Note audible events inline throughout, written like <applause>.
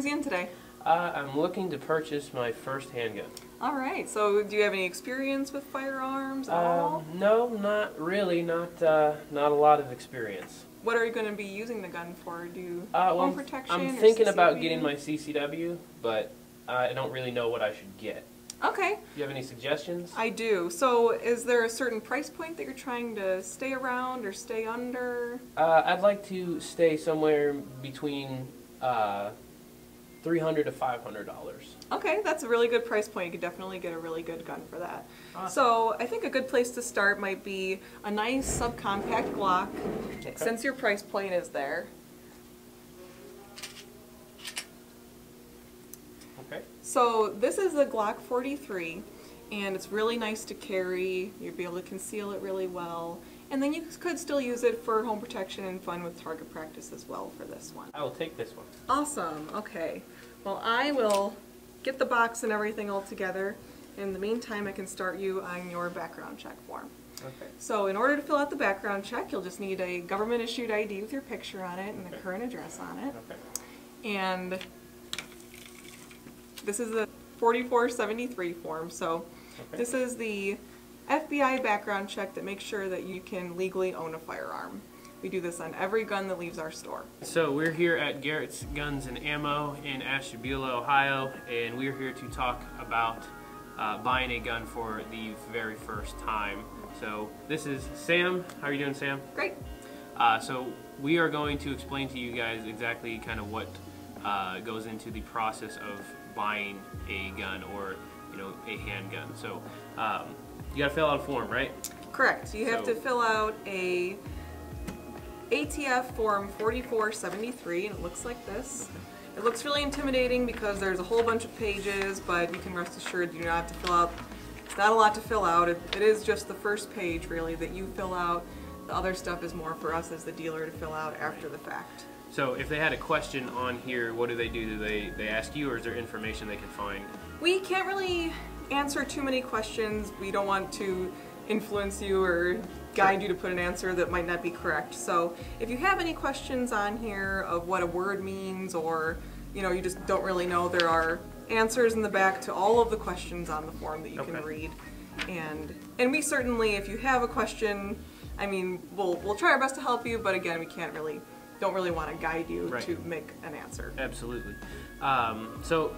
brings you in today? Uh, I'm looking to purchase my first handgun. All right. So, do you have any experience with firearms at all? Um, no, not really. Not uh, not a lot of experience. What are you going to be using the gun for? Do you Uh, well, home I'm- protection? I'm thinking about getting my CCW, but I don't really know what I should get. Okay, Do you have any suggestions? I do. So, is there a certain price point that you're trying to stay around or stay under? Uh, I'd like to stay somewhere between uh, three hundred to five hundred dollars. Okay, that's a really good price point. You could definitely get a really good gun for that. Awesome. So I think a good place to start might be a nice subcompact Glock, since your price point is there. Okay. So this is the Glock 43, and it's really nice to carry. You'll be able to conceal it really well. And then you could still use it for home protection and fun with target practice as well for this one. I will take this one. Awesome, okay. Well, I will get the box and everything all together. In the meantime, I can start you on your background check form. Okay. So in order to fill out the background check, you'll just need a government issued ID with your picture on it and the current address on it. Okay. And this is the 4473 form, so Okay. this is the FBI background check that makes sure that you can legally own a firearm. We do this on every gun that leaves our store. So we're here at Garrett's Guns and Ammo in Ashtabula, Ohio, and we're here to talk about uh, buying a gun for the very first time. So this is Sam. How are you doing, Sam? Great. Uh, so we are going to explain to you guys exactly kind of what uh, goes into the process of buying a gun or you know a handgun. So um, you got to fill out a form, right? Correct. You have So- to fill out a ATF form 4473 and it looks like this. It looks really intimidating because there's a whole bunch of pages, but you can rest assured you don't have to fill out, it's not a lot to fill out. It, it is just the first page really that you fill out. The other stuff is more for us as the dealer to fill out after the fact. So if they had a question on here, what do they do? Do they they ask you, or is there information they can find? We can't really answer too many questions. We don't want to influence you or guide you to put an answer that might not be correct. So if you have any questions on here of what a word means or you know you just don't really know, there are answers in the back to all of the questions on the form that you can read. And and we certainly if you have a question, I mean, we'll we'll try our best to help you, but again, we can't really don't really want to guide you Right. to make an answer. Absolutely. Um, so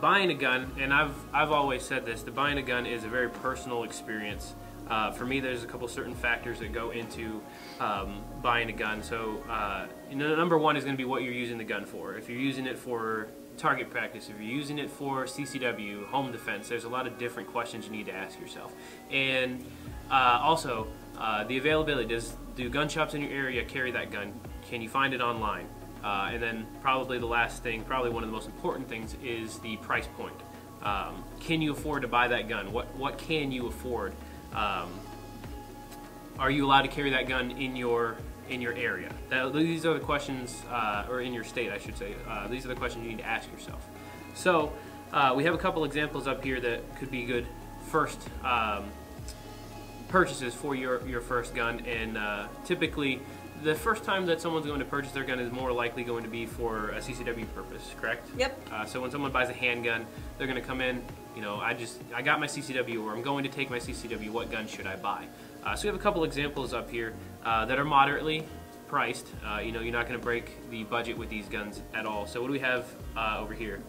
buying a gun, and I've I've always said this: the buying a gun is a very personal experience. Uh, for me, there's a couple certain factors that go into um, buying a gun. So, uh, you know, number one is going to be what you're using the gun for. If you're using it for target practice, if you're using it for CCW, home defense, there's a lot of different questions you need to ask yourself. And uh, also, uh, the availability. Does do gun shops in your area carry that gun? Can you find it online? Uh, and then probably the last thing, probably one of the most important things, is the price point. Um, can you afford to buy that gun? What what can you afford? Um, are you allowed to carry that gun in your in your area? That, these are the questions, uh, or in your state, I should say. Uh, these are the questions you need to ask yourself. So uh, we have a couple examples up here that could be good first um, purchases for your your first gun, and uh, typically. The first time that someone's going to purchase their gun is more likely going to be for a CCW purpose, correct? Yep. Uh, so when someone buys a handgun, they're going to come in. You know, I just I got my CCW, or I'm going to take my CCW. What gun should I buy? Uh, so we have a couple examples up here uh, that are moderately priced. Uh, you know, you're not going to break the budget with these guns at all. So what do we have uh, over here?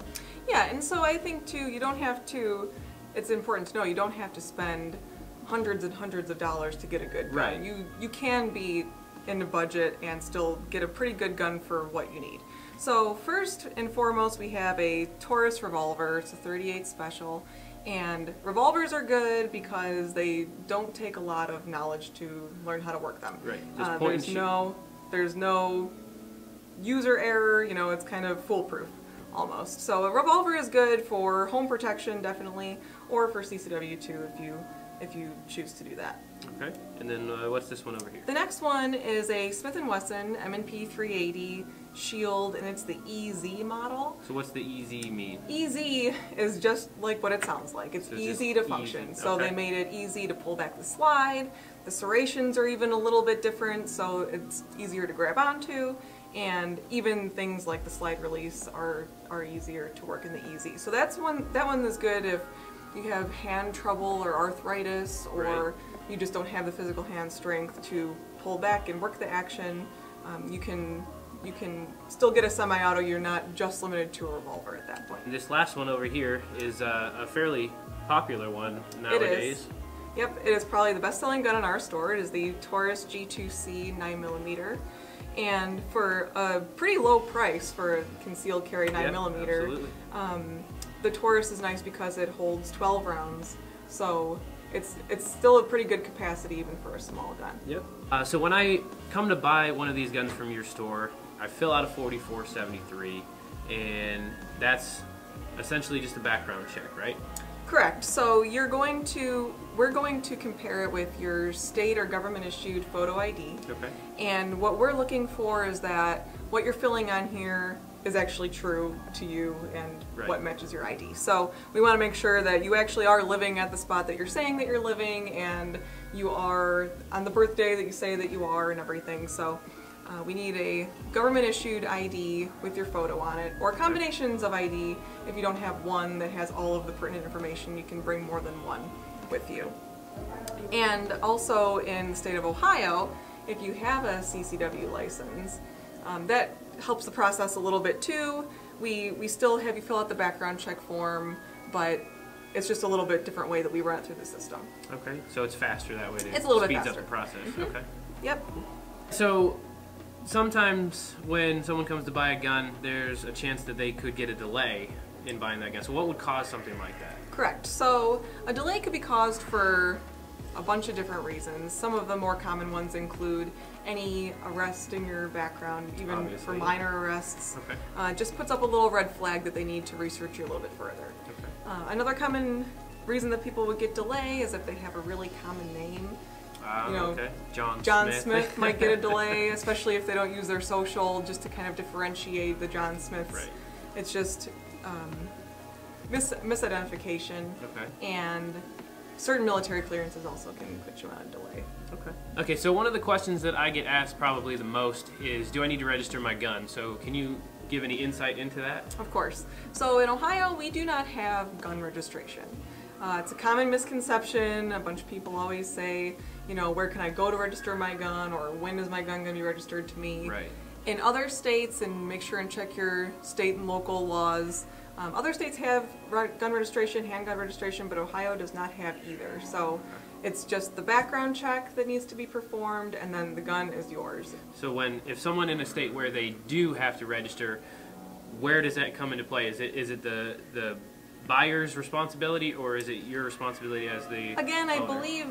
Yeah, and so I think too, you don't have to, it's important to know, you don't have to spend hundreds and hundreds of dollars to get a good gun. Right. You, you can be in a budget and still get a pretty good gun for what you need. So first and foremost, we have a Taurus revolver. It's a 38 special. And revolvers are good because they don't take a lot of knowledge to learn how to work them. Right, just Uh, there's no, there's no user error, you know, it's kind of foolproof almost. So a revolver is good for home protection definitely, or for CCW too if you if you choose to do that. Okay. And then uh, what's this one over here? The next one is a Smith & Wesson M&P 380 Shield and it's the EZ model. So what's the EZ mean? EZ is just like what it sounds like. It's So easy to function. easy, So they made it easy to pull back the slide. The serrations are even a little bit different, so it's easier to grab onto. and even things like the slide release are are easier to work in the EZ. So that's one that one is good if you have hand trouble or arthritis or Right. you just don't have the physical hand strength to pull back and work the action. Um, you can you can still get a semi-auto. You're not just limited to a revolver at that point. And this last one over here is uh, a fairly popular one nowadays. Yep, it is probably the best-selling gun in our store. It is the Taurus G2C 9mm. And for a pretty low price for a concealed carry 9mm, absolutely. The Taurus is nice because it holds 12 rounds. So it's it's still a pretty good capacity even for a small gun. Yep. Uh, so when I come to buy one of these guns from your store, I fill out a 4473, and that's essentially just a background check, right? Correct. So you're going to we're going to compare it with your state or government issued photo ID. Okay. And what we're looking for is that what you're filling on here is actually true to you and Right. what matches your ID. So we want to make sure that you actually are living at the spot that you're saying that you're living and you are on the birthday that you say that you are and everything. So uh, we need a government issued ID with your photo on it or combinations of ID. If you don't have one that has all of the pertinent information, you can bring more than one with you. And also in the state of Ohio, if you have a CCW license, um, that helps the process a little bit too. We, we still have you fill out the background check form, but it's just a little bit different way that we run it through the system. Okay. So it's faster that way. To It's a little bit speeds faster. up the process. Mm-hmm. Okay. Yep. So sometimes when someone comes to buy a gun, there's a chance that they could get a delay in buying that gun. So what would cause something like that? Correct. So a delay could be caused for a bunch of different reasons. Some of the more common ones include any arrest in your background, even for minor arrests. Okay. Uh, just puts up a little red flag that they need to research you a little bit further. Okay. Uh, another common reason that people would get delay is if they have a really common name. Uh, You know, okay. John. John Smith, Smith, <laughs> might get a delay, especially if they don't use their social, just to kind of differentiate the John Smiths. Right. It's just um, mis- misidentification, okay. and certain military clearances also can put you on a delay. Okay. Okay, so one of the questions that I get asked probably the most is do I need to register my gun? So can you give any insight into that? Of course. So in Ohio, we do not have gun registration. Uh, it's a common misconception. A bunch of people always say, you know, where can I go to register my gun, or when is my gun going to be registered to me? Right. In other states, and make sure and check your state and local laws. Um, other states have gun registration, handgun registration, but Ohio does not have either. So it's just the background check that needs to be performed, and then the gun is yours. So when if someone in a state where they do have to register, where does that come into play? Is it is it the the buyer's responsibility or is it your responsibility as the Again, I believe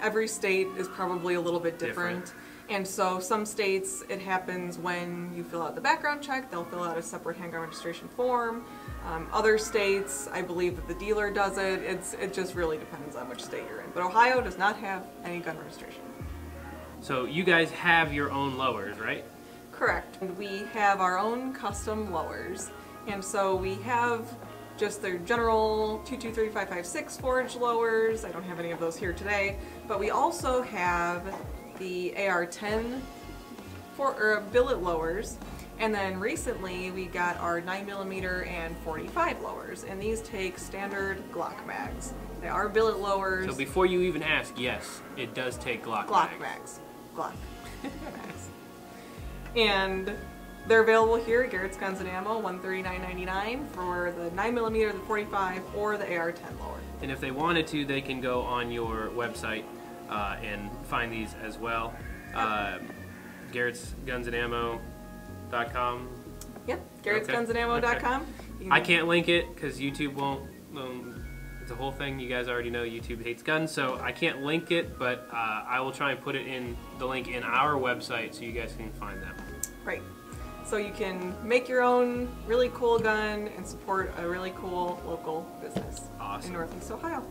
every state is probably a little bit different. Different. And so some states it happens when you fill out the background check, they'll fill out a separate handgun registration form. Um, other states, I believe that the dealer does it. It's it just really depends on which state you're in. But Ohio does not have any gun registration. So you guys have your own lowers, right? Correct. And we have our own custom lowers. And so we have just their general 223556 forged lowers. I don't have any of those here today. But we also have the AR-10 for, or billet lowers. And then recently we got our 9mm and 45 lowers. And these take standard Glock mags. They are billet lowers. So before you even ask, yes, it does take Glock, Glock mags. mags. Glock mags. <laughs> And they're available here at Garrett's Guns and Ammo, $139.99 for the 9mm, the 45, or the AR-10 lower. And if they wanted to, they can go on your website uh, and find these as well. Um, Garrett's Guns and Ammo.com. Yep, Garrett's Okay, garrettsgunsandammo.com. You can- I can't link it because YouTube won't. Um, it's a whole thing. You guys already know YouTube hates guns, so I can't link it. But uh, I will try and put it in the link in our website so you guys can find them. Right. So you can make your own really cool gun and support a really cool local business Awesome. in Northeast Ohio.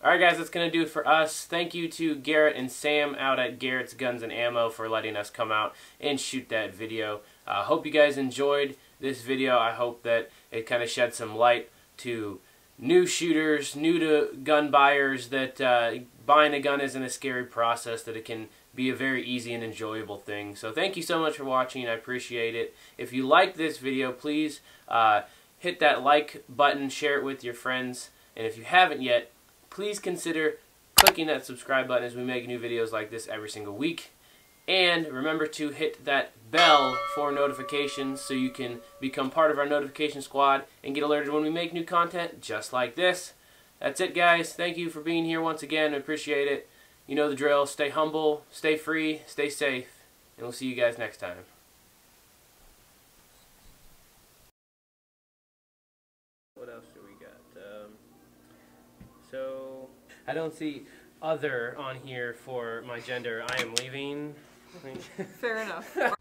All right, guys, that's going to do it for us. Thank you to Garrett and Sam out at Garrett's Guns and Ammo for letting us come out and shoot that video. I uh, hope you guys enjoyed this video. I hope that it kind of shed some light to new shooters, new to gun buyers, that uh, buying a gun isn't a scary process, that it can be a very easy and enjoyable thing. So thank you so much for watching. I appreciate it. If you like this video, please uh, hit that like button, share it with your friends, and if you haven't yet, please consider clicking that subscribe button as we make new videos like this every single week. And remember to hit that bell for notifications so you can become part of our notification squad and get alerted when we make new content just like this. That's it, guys. Thank you for being here once again. I appreciate it. You know the drill. Stay humble, stay free, stay safe, and we'll see you guys next time. I don't see other on here for my gender. I am leaving. Fair enough. <laughs>